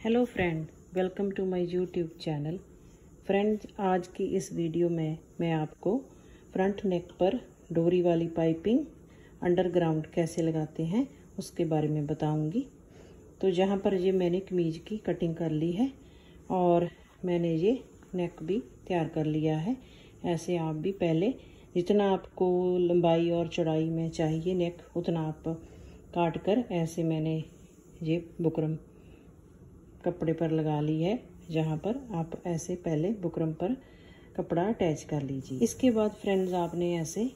Hello friend welcome to my YouTube channel friend आज की इस वीडियो में मैं आपको फ्रंट नेक पर डोरी वाली पाइपिंग अंडरग्राउंड कैसे लगाते हैं, उसके बारे में बताऊँगी। तो जहाँ पर ये मैंने कमीज की कटिंग कर ली है और मैंने ये नेक भी तैयार कर लिया है। ऐसे आप भी पहले जितना आपको लंबाई और चौड़ाई में चाहिए नेक उतना आप काट कर ऐसे मैंने ये बुकरम कपड़े पर लगा ली है, जहाँ पर आप ऐसे पहले बुकरम पर कपड़ा अटैच कर लीजिए। इसके बाद फ्रेंड्स आपने ऐसे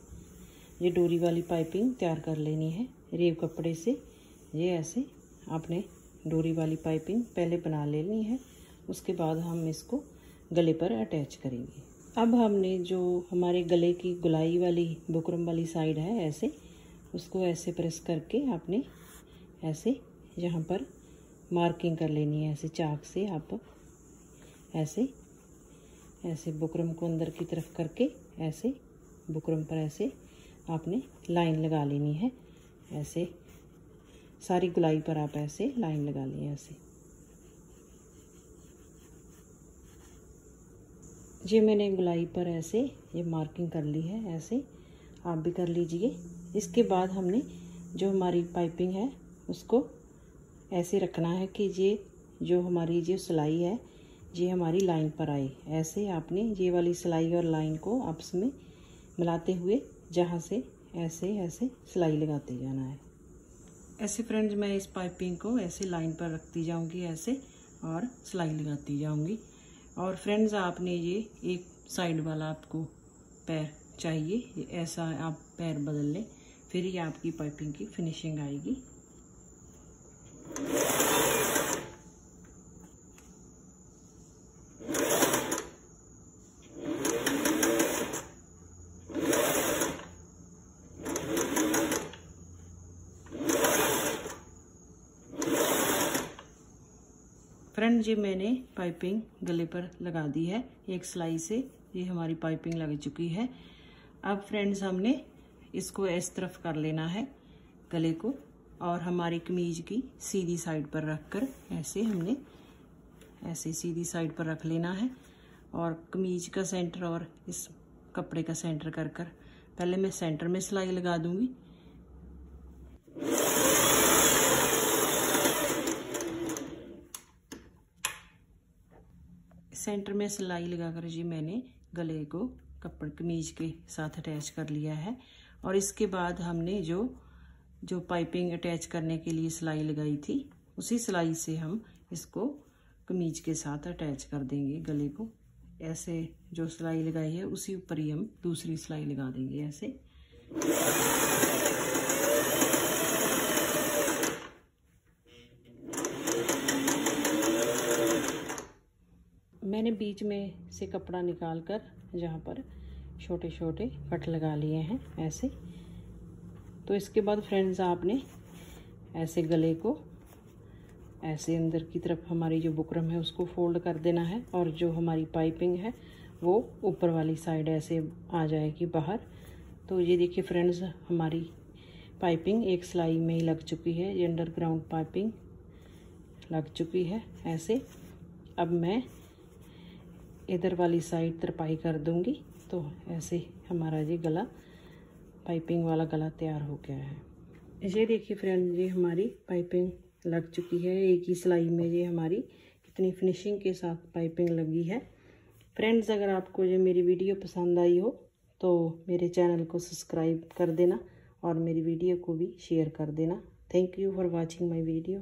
ये डोरी वाली पाइपिंग तैयार कर लेनी है। रेव कपड़े से ये ऐसे आपने डोरी वाली पाइपिंग पहले बना लेनी है। उसके बाद हम इसको गले पर अटैच करेंगे। अब हमने जो हमारे गले की गुलाई वाली, बुकरम वाली साइड है, ऐसे उसको ऐसे प्रेस करके आपने ऐसे यहाँ पर मार्किंग कर लेनी है ऐसे चाक से आप ऐसे ऐसे बुकरम को अंदर की तरफ़ करके ऐसे, बुकरम पर ऐसे आपने लाइन लगा लेनी है। ऐसे, सारी गुलाई पर आप ऐसे लाइन लगा लें ऐसे। ये मैंने गुलाई पर ऐसे ये मार्किंग कर ली है, ऐसे आप भी कर लीजिए। इसके बाद हमने जो हमारी पाइपिंग है, उसको ऐसे रखना है कि ये जो हमारी जो सिलाई है, ये हमारी लाइन पर आए। ऐसे आपने ये वाली सिलाई और लाइन को आपस में मिलाते हुए जहाँ से ऐसे ऐसे सिलाई लगाते जाना है। ऐसे फ्रेंड्स, मैं इस पाइपिंग को ऐसे लाइन पर रखती जाऊँगी, ऐसे और सिलाई लगाती जाऊँगी। और फ्रेंड्स, आपने ये एक साइड वाला आपको पैर चाहिए ऐसा आप पैर बदल लें, फिर ये आपकी पाइपिंग की फिनिशिंग आएगी। फ्रेंड जी, मैंने पाइपिंग गले पर लगा दी है, एक सिलाई से ये हमारी पाइपिंग लग चुकी है। अब फ्रेंड्स, हमने इसको इस तरफ़ कर लेना है, गले को। और हमारी कमीज की सीधी साइड पर रखकर ऐसे हमने, ऐसे सीधी साइड पर रख लेना है। और कमीज का सेंटर और इस कपड़े का सेंटर कर कर पहले मैं सेंटर में सिलाई लगा दूँगी। सेंटर में सिलाई लगाकर जी मैंने गले को कपड़ कमीज के साथ अटैच कर लिया है। और इसके बाद हमने जो जो पाइपिंग अटैच करने के लिए सिलाई लगाई थी, उसी सिलाई से हम इसको कमीज के साथ अटैच कर देंगे गले को। ऐसे जो सिलाई लगाई है, उसी ऊपर ही हम दूसरी सिलाई लगा देंगे ऐसे। मैंने बीच में से कपड़ा निकाल कर जहाँ पर छोटे छोटे कट लगा लिए हैं, ऐसे। तो इसके बाद फ्रेंड्स आपने ऐसे गले को ऐसे अंदर की तरफ़ हमारी जो बुकरम है, उसको फोल्ड कर देना है और जो हमारी पाइपिंग है, वो ऊपर वाली साइड ऐसे आ जाएगी बाहर। तो ये देखिए फ्रेंड्स हमारी पाइपिंग एक सिलाई में ही लग चुकी है, ये अंडरग्राउंड पाइपिंग लग चुकी है ऐसे। अब मैं इधर वाली साइड तरपाई कर दूँगी तो ऐसे हमारा ये गला पाइपिंग वाला गला तैयार हो गया है। ये देखिए फ्रेंड, ये हमारी पाइपिंग लग चुकी है। एक ही सिलाई में ये हमारी कितनी फिनिशिंग के साथ पाइपिंग लगी है। फ्रेंड्स, अगर आपको ये मेरी वीडियो पसंद आई हो तो मेरे चैनल को सब्सक्राइब कर देना और मेरी वीडियो को भी शेयर कर देना। Thank you for watching my video.